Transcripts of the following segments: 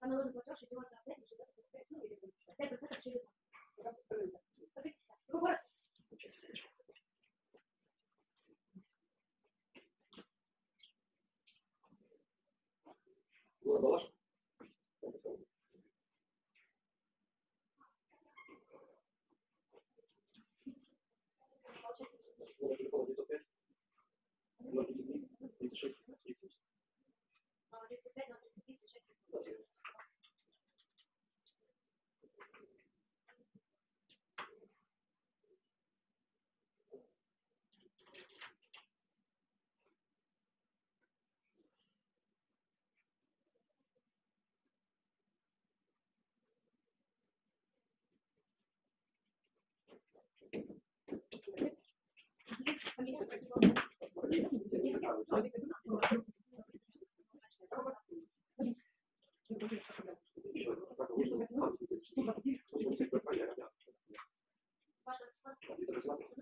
Аналогично, что делать на 5, 5% через Well, the last Gracias.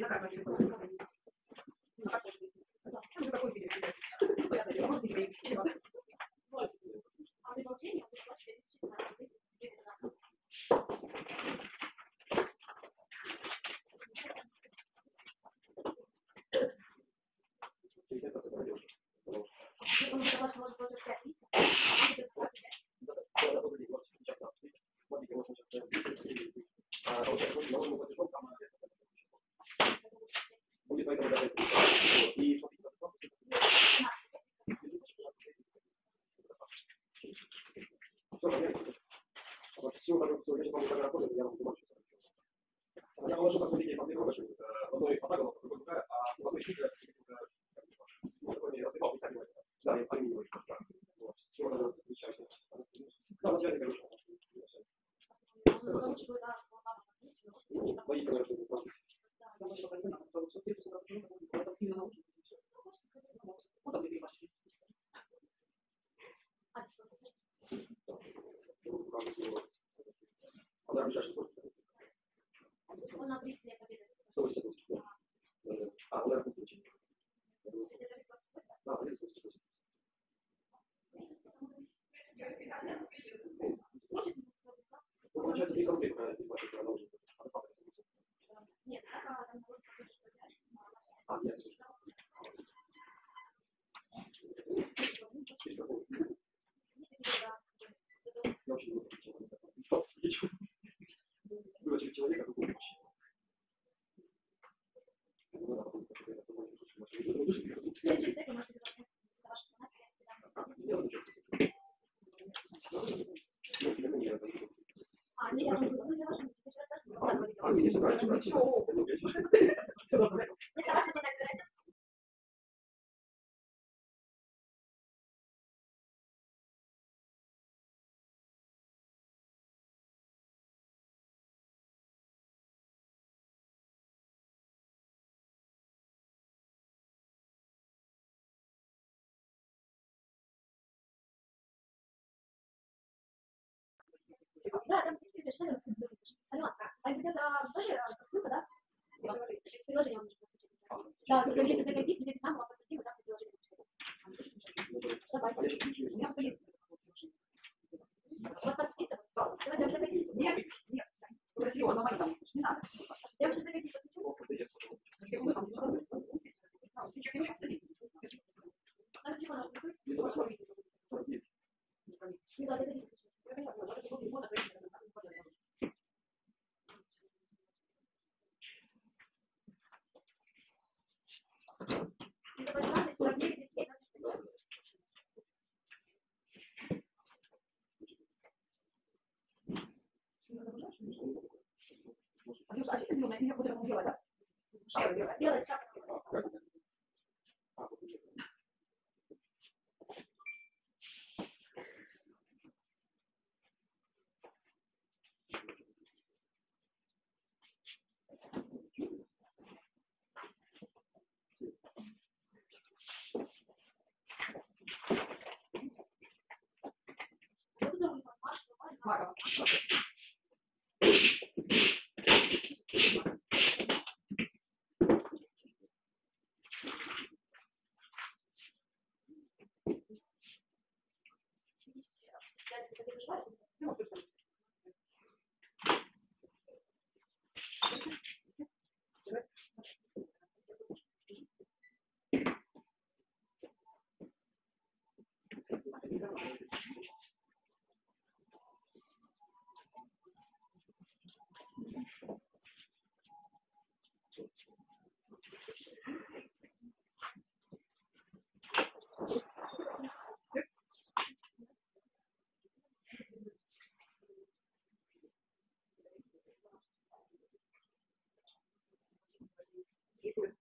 lo would not 那那必须得，Да, а где-то тоже ссылка, да? Приложение. Да, если вы захотите, здесь нам отпустим, там приложение. Давай. А я сейчас включу. У меня вас так список? Давайте уже заходите. Нет, нет. Красиво, но там не надо. Я уже заходить подключу. feel it's people with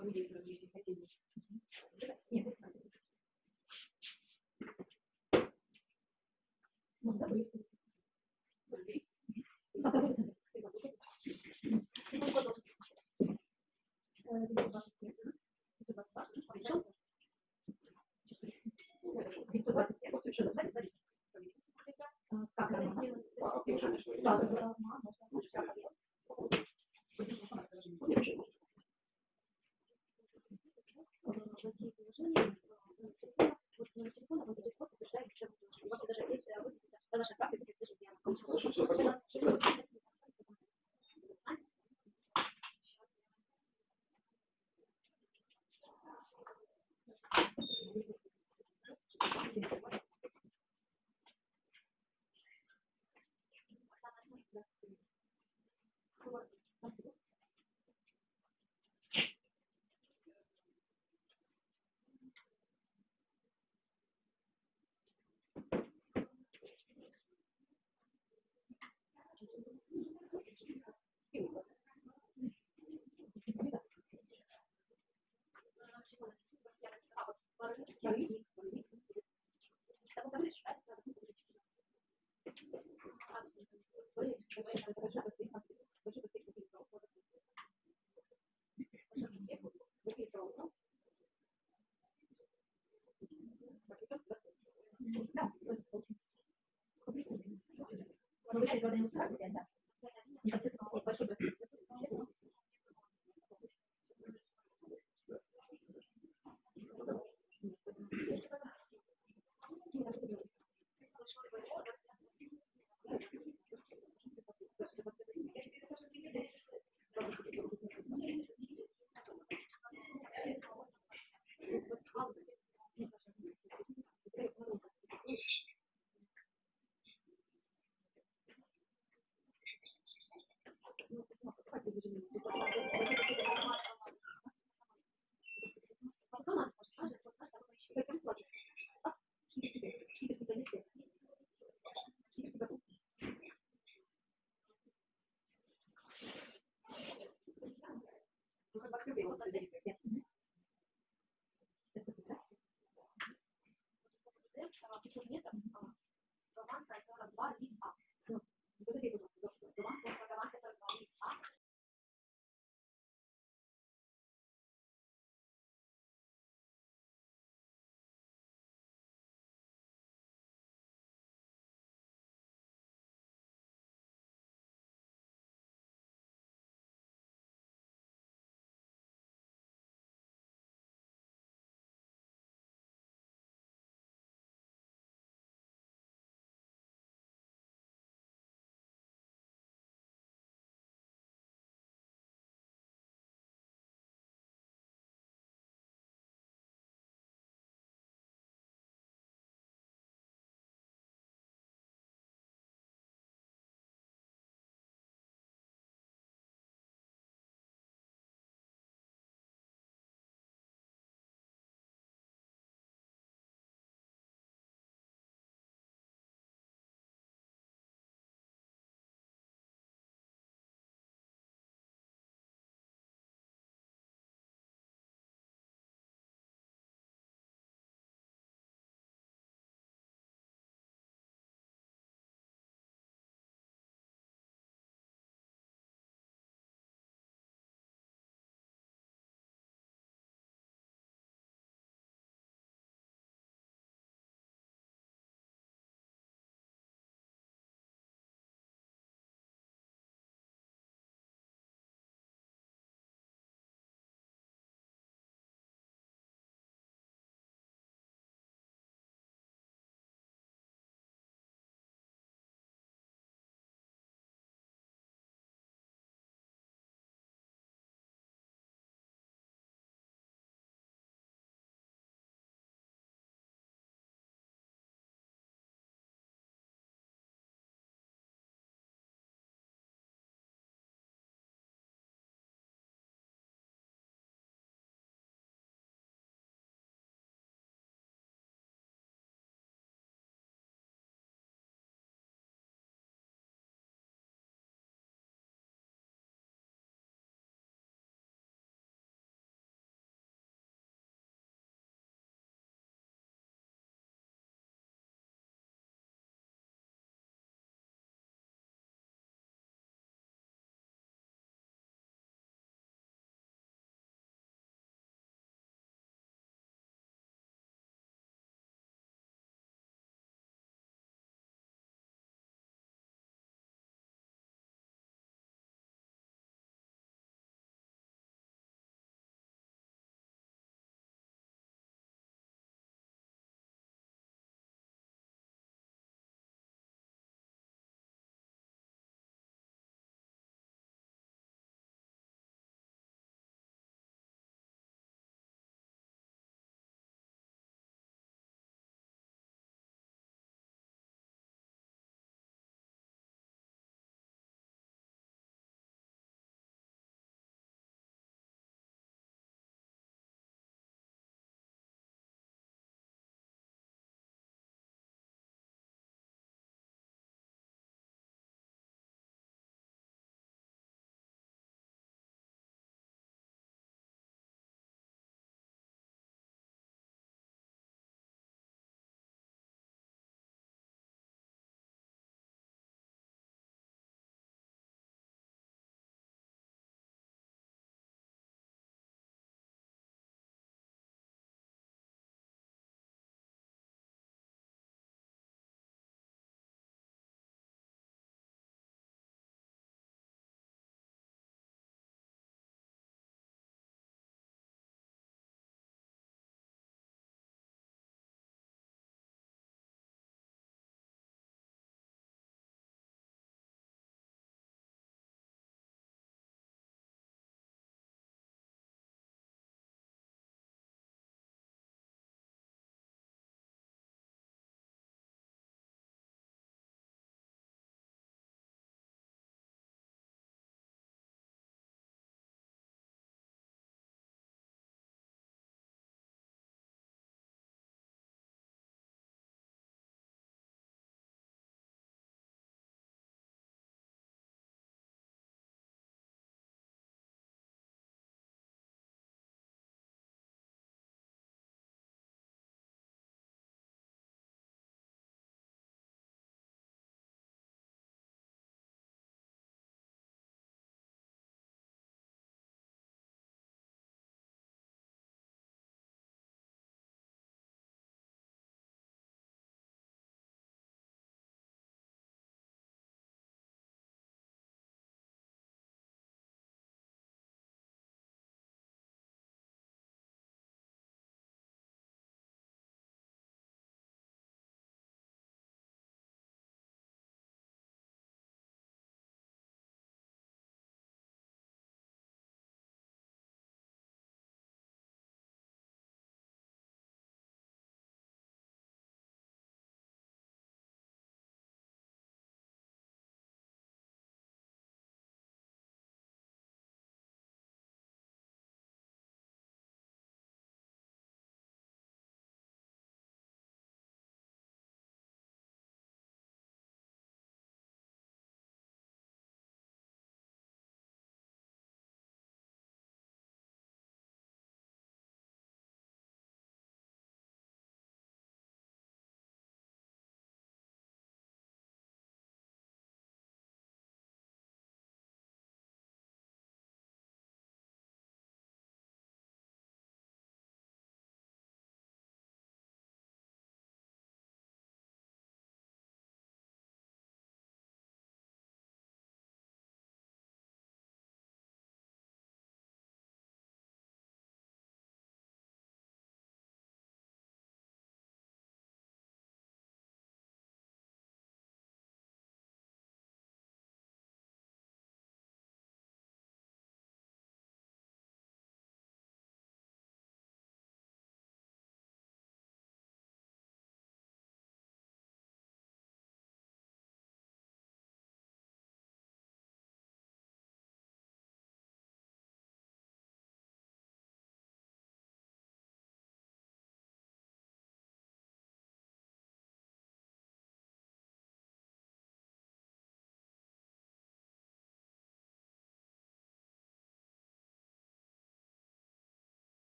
bo ludzie zrobili takie dzieci. Nie, Można by Tak, tak. Gracias. 很多的地方